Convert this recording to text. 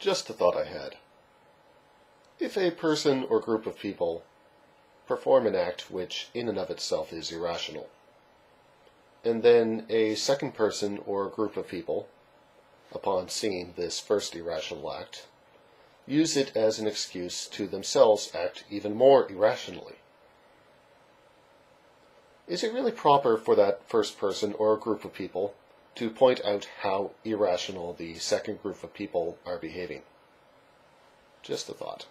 Just a thought I had. If a person or group of people perform an act which in and of itself is irrational, and then a second person or group of people, upon seeing this first irrational act, use it as an excuse to themselves act even more irrationally. Is it really proper for that first person or group of people to point out how irrational the second group of people are behaving. Just a thought.